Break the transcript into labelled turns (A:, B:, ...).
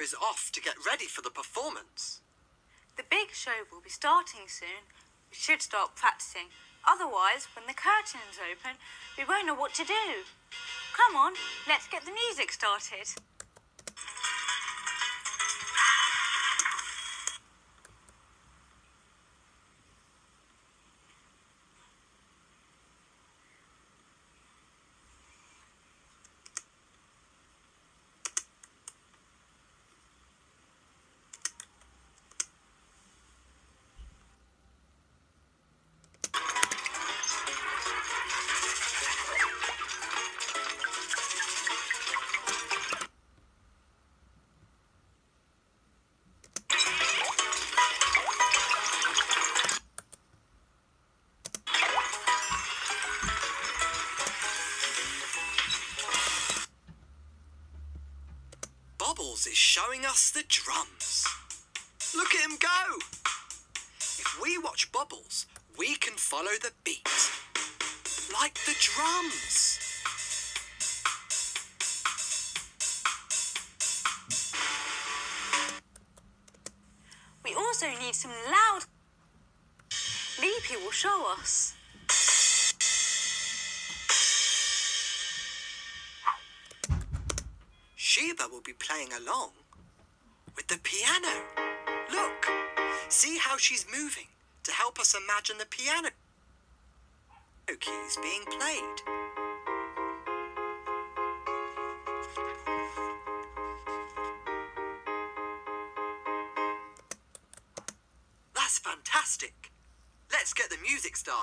A: have to get ready for the performance.
B: The big show will be starting soon. We should start practicing. Otherwise, when the curtains open, we won't know what to do. Come on, let's get the music started.
A: Bobbles is showing us the drums. Look at him go! If we watch Bobbles, we can follow the beat. Like the drums.
B: We also need some loud. Leapy will show us.
A: Sheba will be playing along with the piano. Look, see how she's moving to help us imagine the piano keys being played. That's fantastic. Let's get the music started.